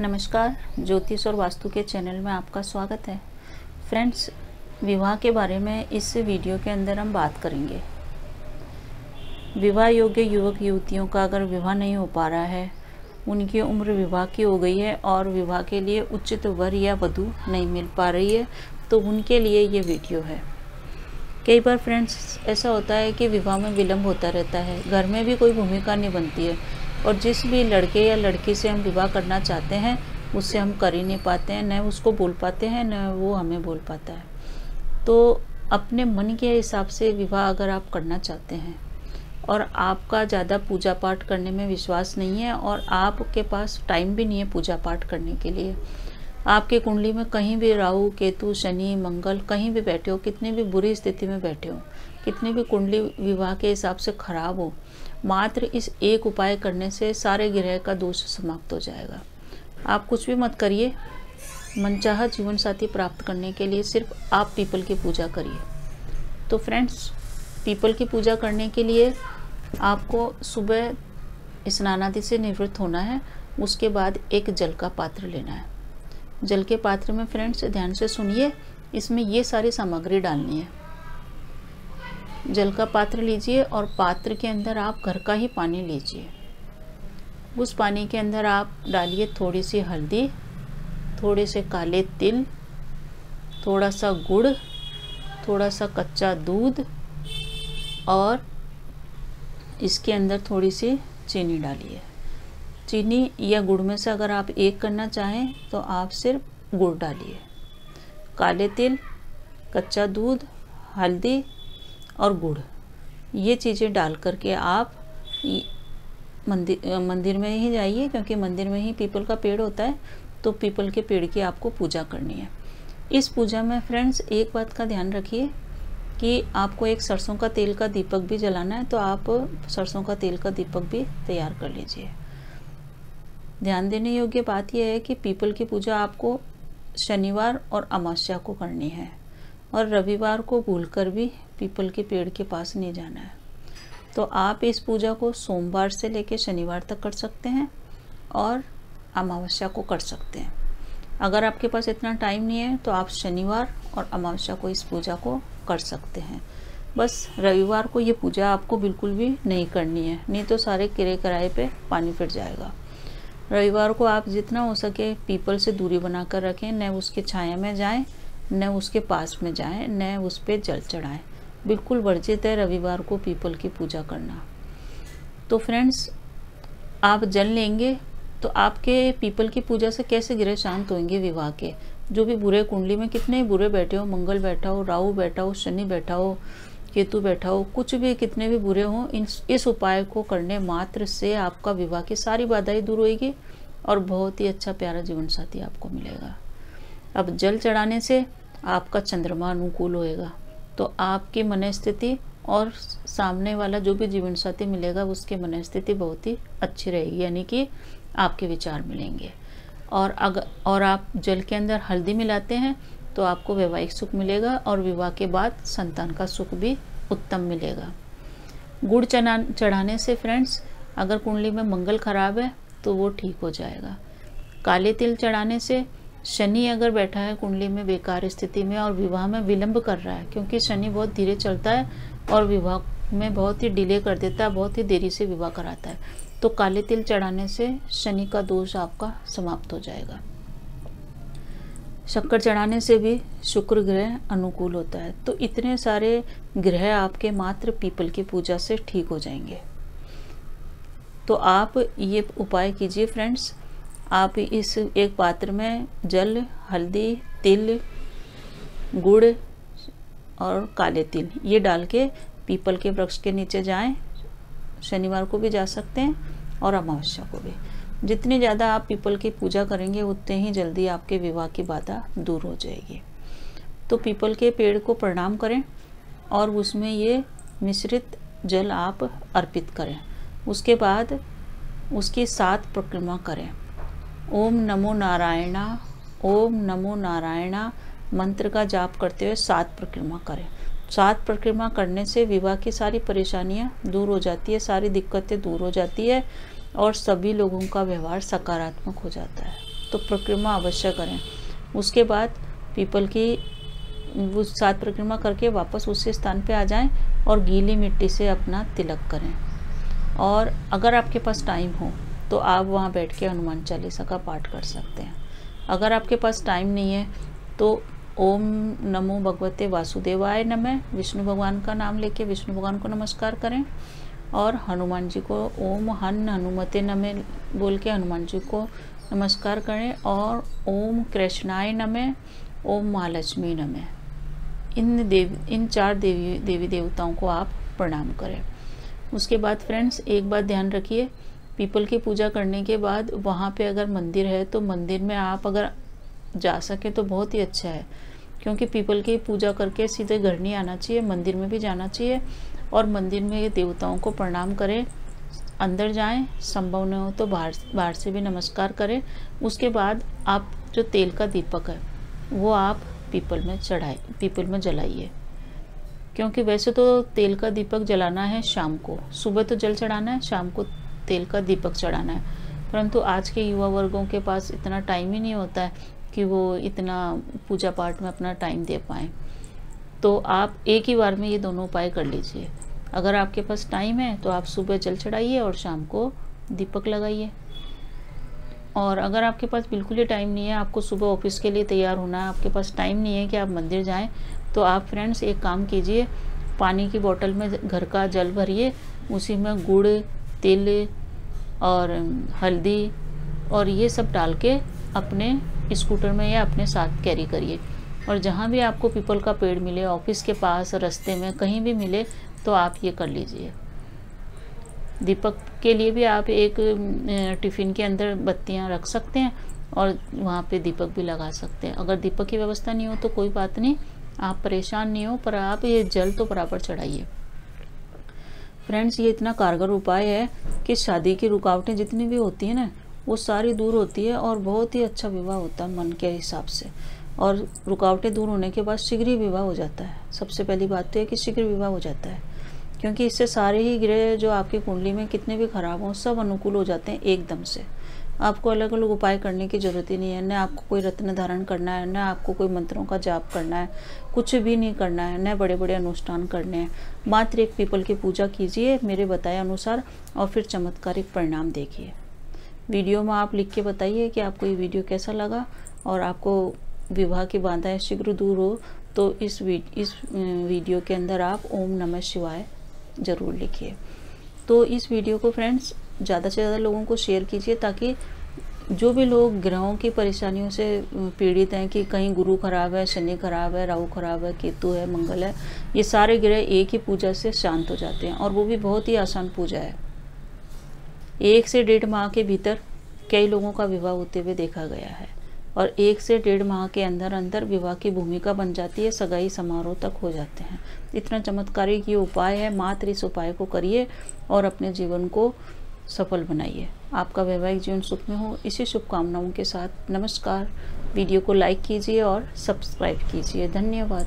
नमस्कार, ज्योतिष और वास्तु के चैनल में आपका स्वागत है। फ्रेंड्स, विवाह के बारे में इस वीडियो के अंदर हम बात करेंगे। विवाह योग्य युवक युवतियों का अगर विवाह नहीं हो पा रहा है, उनकी उम्र विवाह की हो गई है और विवाह के लिए उचित वर या वधु नहीं मिल पा रही है तो उनके लिए ये वीडियो है। कई बार फ्रेंड्स, ऐसा होता है कि विवाह में विलम्ब होता रहता है, घर में भी कोई भूमिका नहीं बनती है और जिस भी लड़के या लड़की से हम विवाह करना चाहते हैं, उससे हम कर ही नहीं पाते हैं, न उसको बोल पाते हैं, न वो हमें बोल पाता है। तो अपने मन के हिसाब से विवाह अगर आप करना चाहते हैं और आपका ज़्यादा पूजा पाठ करने में विश्वास नहीं है और आपके पास टाइम भी नहीं है पूजा पाठ करने के लिए, आपके कुंडली में कहीं भी राहु, केतु, शनि, मंगल कहीं भी बैठे हो, कितनी भी बुरी स्थिति में बैठे हो, कितनी भी कुंडली विवाह के हिसाब से खराब हो मात्र इस एक उपाय करने से सारे ग्रह का दोष समाप्त हो जाएगा। आप कुछ भी मत करिए। मनचाहा जीवन साथी प्राप्त करने के लिए सिर्फ़ आप पीपल की पूजा करिए। तो फ्रेंड्स, पीपल की पूजा करने के लिए आपको सुबह स्नान आदि से निवृत्त होना है, उसके बाद एक जल का पात्र लेना है। जल के पात्र में फ्रेंड्स, ध्यान से सुनिए, इसमें ये सारी सामग्री डालनी है। जल का पात्र लीजिए और पात्र के अंदर आप घर का ही पानी लीजिए। उस पानी के अंदर आप डालिए थोड़ी सी हल्दी, थोड़े से काले तिल, थोड़ा सा गुड़, थोड़ा सा कच्चा दूध और इसके अंदर थोड़ी सी चीनी डालिए। चीनी या गुड़ में से अगर आप एक करना चाहें तो आप सिर्फ़ गुड़ डालिए। काले तिल, कच्चा दूध, हल्दी और गुड़। ये चीज़ें डाल करके आप मंदिर मंदिर में ही जाइए, क्योंकि मंदिर में ही पीपल का पेड़ होता है तो पीपल के पेड़ की आपको पूजा करनी है। इस पूजा में फ्रेंड्स एक बात का ध्यान रखिए कि आपको एक सरसों का तेल का दीपक भी जलाना है तो आप सरसों का तेल का दीपक भी तैयार कर लीजिए। ध्यान देने योग्य बात यह है कि पीपल की पूजा आपको शनिवार और अमावस्या को करनी है, और रविवार को भूलकर भी पीपल के पेड़ के पास नहीं जाना है। तो आप इस पूजा को सोमवार से लेकर शनिवार तक कर सकते हैं और अमावस्या को कर सकते हैं। अगर आपके पास इतना टाइम नहीं है तो आप शनिवार और अमावस्या को इस पूजा को कर सकते हैं। बस रविवार को ये पूजा आपको बिल्कुल भी नहीं करनी है, नहीं तो सारे किरे किराए पे पानी फिर जाएगा। रविवार को आप जितना हो सके पीपल से दूरी बनाकर रखें, न उसके छाया में जाएँ, न उसके पास में जाएँ, न उस पर जल चढ़ाएँ। बिल्कुल वर्जित है रविवार को पीपल की पूजा करना। तो फ्रेंड्स, आप जल लेंगे तो आपके पीपल की पूजा से कैसे ग्रह शांत होंगे विवाह के? जो भी बुरे कुंडली में कितने बुरे बैठे हो, मंगल बैठा हो, राहु बैठा हो, शनि बैठा हो, केतु बैठा हो, कुछ भी, कितने भी बुरे हों, इन, इस उपाय को करने मात्र से आपका विवाह की सारी बाधाएँ दूर होगी और बहुत ही अच्छा प्यारा जीवन साथी आपको मिलेगा। अब जल चढ़ाने से आपका चंद्रमा अनुकूल होएगा। तो आपकी मनस्थिति और सामने वाला जो भी जीवन साथी मिलेगा, उसकी मन स्थिति बहुत ही अच्छी रहेगी, यानी कि आपके विचार मिलेंगे। और अगर और आप जल के अंदर हल्दी मिलाते हैं तो आपको वैवाहिक सुख मिलेगा और विवाह के बाद संतान का सुख भी उत्तम मिलेगा। गुड़ चना, चढ़ाने से फ्रेंड्स अगर कुंडली में मंगल खराब है तो वो ठीक हो जाएगा। काले तिल चढ़ाने से शनि अगर बैठा है कुंडली में बेकार स्थिति में और विवाह में विलंब कर रहा है, क्योंकि शनि बहुत धीरे चलता है और विवाह में बहुत ही डिले कर देता है, बहुत ही देरी से विवाह कराता है। तो काले तिल चढ़ाने से शनि का दोष आपका समाप्त हो जाएगा। शक्कर चढ़ाने से भी शुक्र ग्रह अनुकूल होता है। तो इतने सारे ग्रह आपके मात्र पीपल की पूजा से ठीक हो जाएँगे। तो आप ये उपाय कीजिए फ्रेंड्स आप इस एक पात्र में जल, हल्दी, तिल, गुड़ और काले तिल, ये डाल के पीपल के वृक्ष के नीचे जाएँ। शनिवार को भी जा सकते हैं और अमावस्या को भी। जितनी ज़्यादा आप पीपल की पूजा करेंगे, उतने ही जल्दी आपके विवाह की बाधा दूर हो जाएगी। तो पीपल के पेड़ को प्रणाम करें और उसमें ये मिश्रित जल आप अर्पित करें। उसके बाद उसकी सात प्रक्रिया करें। ओम नमो नारायणा, ओम नमो नारायणा, मंत्र का जाप करते हुए सात प्रक्रिया करें। सात प्रक्रिया करने से विवाह की सारी परेशानियाँ दूर हो जाती है, सारी दिक्कतें दूर हो जाती है और सभी लोगों का व्यवहार सकारात्मक हो जाता है। तो परिक्रमा अवश्य करें। उसके बाद पीपल की, वो सात परिक्रमा करके वापस उसी स्थान पे आ जाएँ और गीली मिट्टी से अपना तिलक करें। और अगर आपके पास टाइम हो तो आप वहाँ बैठ के हनुमान चालीसा का पाठ कर सकते हैं। अगर आपके पास टाइम नहीं है तो ओम नमो भगवते वासुदेवाय नमः। विष्णु भगवान का नाम लेके विष्णु भगवान को नमस्कार करें। और हनुमान जी को ओम हन हनुमते नमे बोल के हनुमान जी को नमस्कार करें। और ओम कृष्णाय नमे, ओम महालक्ष्मी नमे। इन देव, इन चार देवी देवी देवताओं को आप प्रणाम करें। उसके बाद फ्रेंड्स एक बात ध्यान रखिए पीपल की पूजा करने के बाद वहाँ पे अगर मंदिर है तो मंदिर में आप अगर जा सके तो बहुत ही अच्छा है। क्योंकि पीपल की पूजा करके सीधे घर नहीं आना चाहिए, मंदिर में भी जाना चाहिए और मंदिर में देवताओं को प्रणाम करें, अंदर जाएँ, संभव न हो तो बाहर बाहर से भी नमस्कार करें। उसके बाद आप जो तेल का दीपक है, वो आप पीपल में चढ़ाए, पीपल में जलाइए। क्योंकि वैसे तो तेल का दीपक जलाना है शाम को। सुबह तो जल चढ़ाना है, शाम को तेल का दीपक चढ़ाना है। परंतु आज के युवा वर्गों के पास इतना टाइम ही नहीं होता है कि वो इतना पूजा पाठ में अपना टाइम दे पाएँ। तो आप एक ही बार में ये दोनों उपाय कर लीजिए। अगर आपके पास टाइम है तो आप सुबह जल चढ़ाइए और शाम को दीपक लगाइए। और अगर आपके पास बिल्कुल ही टाइम नहीं है, आपको सुबह ऑफ़िस के लिए तैयार होना है, आपके पास टाइम नहीं है कि आप मंदिर जाएँ तो आप फ्रेंड्स एक काम कीजिए, पानी की बोतल में घर का जल भरिए, उसी में गुड़ तिल और हल्दी और ये सब डाल के अपने स्कूटर में या अपने साथ कैरी करिए। और जहाँ भी आपको पीपल का पेड़ मिले ऑफ़िस के पास, रास्ते में, कहीं भी मिले तो आप ये कर लीजिए। दीपक के लिए भी आप एक टिफ़िन के अंदर बत्तियाँ रख सकते हैं और वहाँ पे दीपक भी लगा सकते हैं। अगर दीपक की व्यवस्था नहीं हो तो कोई बात नहीं, आप परेशान नहीं हो, पर आप ये जल तो बराबर चढ़ाइए। फ्रेंड्स ये इतना कारगर उपाय है कि शादी की रुकावटें जितनी भी होती हैं ना, वो सारी दूर होती है और बहुत ही अच्छा विवाह होता है मन के हिसाब से। और रुकावटें दूर होने के बाद शीघ्र ही विवाह हो जाता है। सबसे पहली बात तो है कि शीघ्र विवाह हो जाता है, क्योंकि इससे सारे ही ग्रह जो आपकी कुंडली में कितने भी खराब हों, सब अनुकूल हो जाते हैं एकदम से। आपको अलग अलग उपाय करने की ज़रूरत ही नहीं है। न आपको कोई रत्न धारण करना है, न आपको कोई मंत्रों का जाप करना है, कुछ भी नहीं करना है, न बड़े बड़े अनुष्ठान करने हैं। मात्र एक पीपल की पूजा कीजिए मेरे बताए अनुसार और फिर चमत्कारिक परिणाम देखिए। वीडियो में आप लिख के बताइए कि आपको ये वीडियो कैसा लगा और आपको विवाह की बाधाएँ शीघ्र दूर हो तो इस इस वीडियो के अंदर आप ओम नमः शिवाय ज़रूर लिखिए। तो इस वीडियो को फ्रेंड्स ज़्यादा से ज़्यादा लोगों को शेयर कीजिए ताकि जो भी लोग ग्रहों की परेशानियों से पीड़ित हैं कि कहीं गुरु खराब है, शनि खराब है, राहु खराब है, केतु है, मंगल है, ये सारे ग्रह एक ही पूजा से शांत हो जाते हैं और वो भी बहुत ही आसान पूजा है। एक से डेढ़ माह के भीतर कई लोगों का विवाह होते हुए देखा गया है और एक से डेढ़ माह के अंदर अंदर विवाह की भूमिका बन जाती है, सगाई समारोह तक हो जाते हैं। इतना चमत्कारी ये उपाय है, मात्र इस उपाय को करिए और अपने जीवन को सफल बनाइए। आपका वैवाहिक जीवन सुख में हो, इसी शुभकामनाओं के साथ नमस्कार। वीडियो को लाइक कीजिए और सब्सक्राइब कीजिए। धन्यवाद।